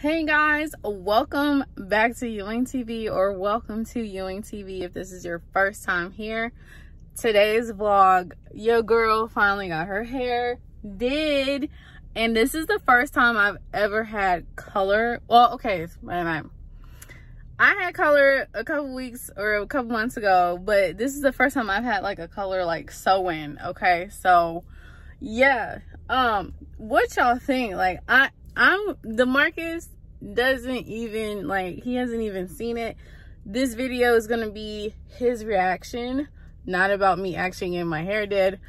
Hey guys, welcome back to Ewing TV or welcome to Ewing TV if this is your first time here. Today's vlog, your girl finally got her hair did and this is the first time I've ever had color. Well, okay, minute. I had color a couple weeks or a couple months ago, but this is the first time I've had like a color like sew-in, okay? So, yeah. Um, what y'all think? Like, I I'm Demarcus doesn't even like he hasn't even seen it. This video is gonna be his reaction, not about me actually getting my hair did,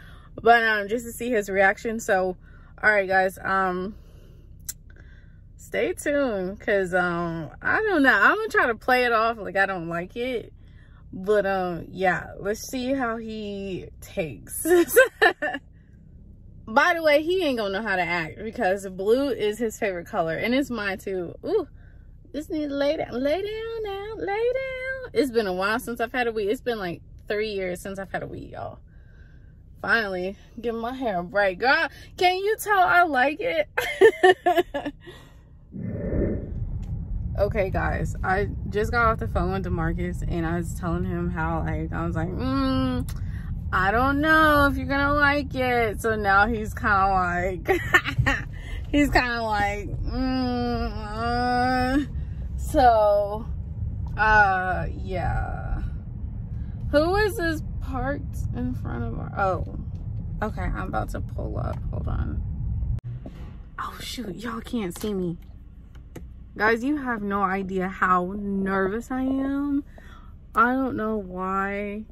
but um just to see his reaction. So all right guys, um stay tuned because um I don't know. I'm gonna try to play it off like I don't like it. But um yeah, let's see how he takes. By the way, he ain't gonna know how to act because blue is his favorite color and it's mine too. Ooh, just need to lay down, lay down now, lay down. It's been a while since I've had a weave. It's been like three years since I've had a weave, y'all. Finally, get my hair a break. Girl, can you tell I like it? okay, guys, I just got off the phone with Demarcus and I was telling him how like, I was like, mm, I don't know if you're gonna like it. So now he's kind of like, he's kind of like, mm, uh. so, uh, yeah. Who is this parked in front of our, oh, okay, I'm about to pull up, hold on. Oh shoot, y'all can't see me. Guys, you have no idea how nervous I am. I don't know why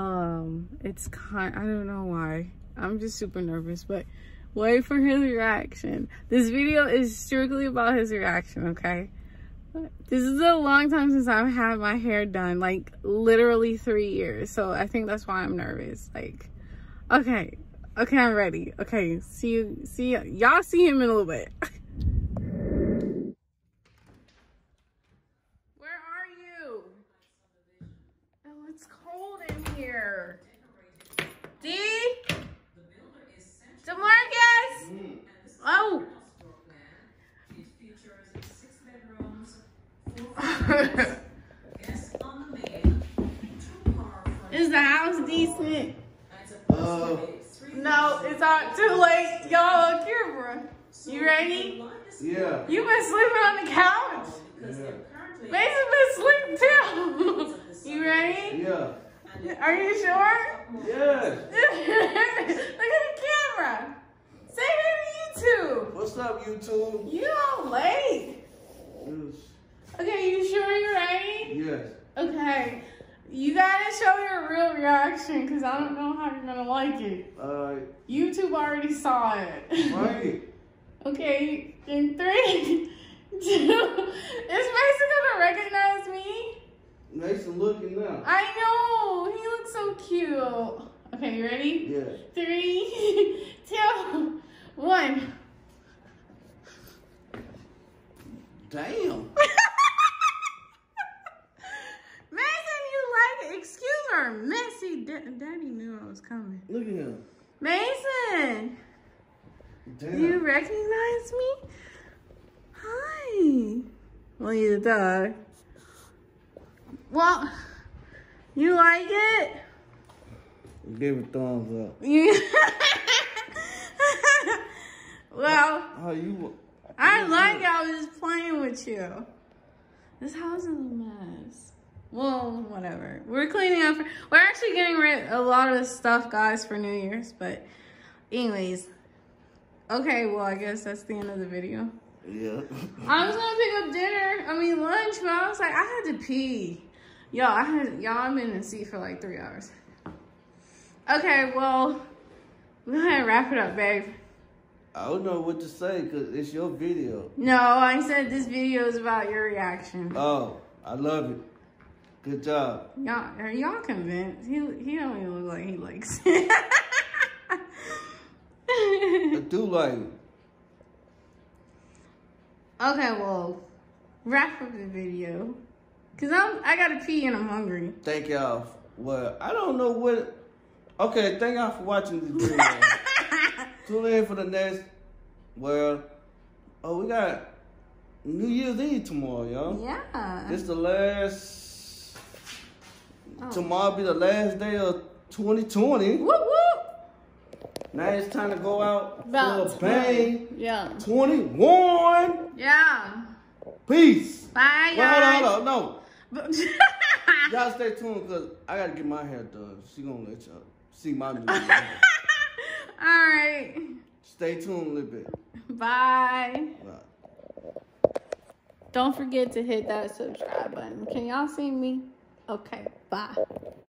um it's kind i don't know why. I'm just super nervous but wait for his reaction. This video is strictly about his reaction okay? This is a long time since i've had my hair done like literally three years. So i think that's why i'm nervous like okay okay i'm ready. Okay see you see y'all see him in a little bit Is the house decent? Uh, no, it's not too late. Y'all on camera. You ready? Yeah. You been sleeping on the couch? Yeah. Mason been sleeping too. you ready? Yeah. Are you sure? Yes. Look at the camera. Say hey to YouTube. What's up, YouTube? You all late. Yes. Okay, you sure you're ready? Yes. Okay. You gotta show your real reaction because I don't know how you're gonna like it. Uh, YouTube already saw it. Right. okay, in three, two, is Mason gonna recognize me? Mason looking now. I know. He looks so cute. Okay, you ready? Yeah. Three, two, one. Damn. Mason, you like it? Excuse our messy. Daddy knew I was coming. Look at him. Mason. Damn. Do you recognize me? Hi. Well, you die. Well, you like it? Give it thumbs up. Yeah. well, how you? I like I was playing with you. This house is a mess. Well, whatever. We're cleaning up. We're actually getting rid of a lot of stuff, guys, for New Year's. But anyways, okay. Well, I guess that's the end of the video. Yeah. I was gonna pick up dinner. I mean lunch, but I was like, I had to pee. Y'all, I had y'all I've been in the seat for like three hours. Okay, well, we're gonna wrap it up, babe. I don't know what to say because it's your video. No, I said this video is about your reaction. Oh, I love it. Good job. Y'all, are y'all convinced? He he don't even look like he likes it. I do like it. Okay, well, wrap up the video. Cause I'm I gotta pee and I'm hungry. Thank y'all. Well, I don't know what. Okay, thank y'all for watching this video. Tune in for the next. Well, oh, we got New Year's Eve tomorrow, y'all. Yeah. This the last. Oh. Tomorrow be the last day of 2020. Whoop whoop. Now it's time to go out About for a bang. Yeah. 21. Yeah. Peace. Bye, Well, hold on, hold on. No. Y'all stay tuned because I gotta get my hair done. She gonna let y'all see my new hair. All right. Stay tuned a little bit. Bye. Bye. Don't forget to hit that subscribe button. Can y'all see me? Okay, bye.